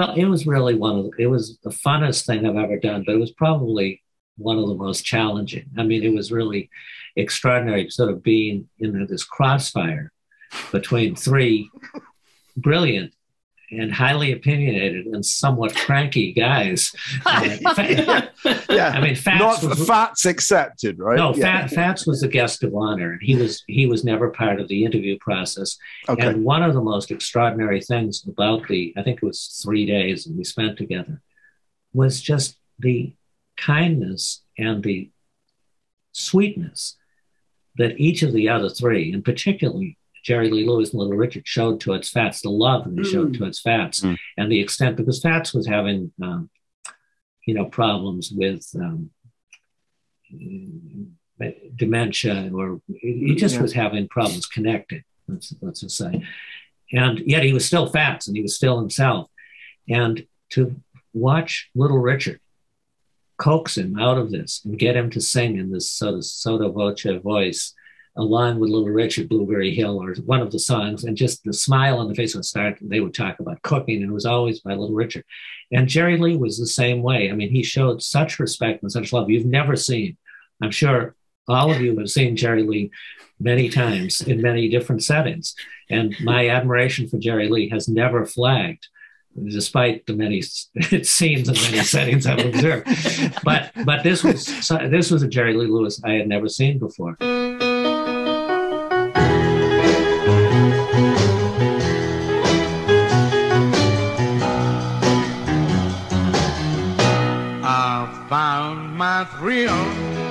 Well, it was really one of the, it was the funnest thing I've ever done, but it was probably one of the most challenging. I mean, it was really extraordinary sort of being in this crossfire between three brilliant and highly opinionated and somewhat cranky guys. yeah. I mean, Fats not was, Fats accepted, right? No, yeah. Fats was the guest of honor, and he was he was never part of the interview process. Okay. And one of the most extraordinary things about the I think it was three days that we spent together was just the kindness and the sweetness that each of the other three, and particularly Jerry Lee Lewis and Little Richard showed to its Fats, the love that they mm. showed its Fats, mm. and the extent because Fats was having, um, you know, problems with um, dementia, or he just yeah. was having problems connecting. Let's, let's just say, and yet he was still Fats, and he was still himself. And to watch Little Richard coax him out of this and get him to sing in this sort of sotto voce voice along with Little Richard Blueberry Hill or one of the songs, and just the smile on the face would start. They would talk about cooking, and it was always by Little Richard. And Jerry Lee was the same way. I mean, he showed such respect and such love you've never seen. I'm sure all of you have seen Jerry Lee many times in many different settings. And my admiration for Jerry Lee has never flagged, despite the many scenes and many settings I've observed. But but this was this was a Jerry Lee Lewis I had never seen before. My thrill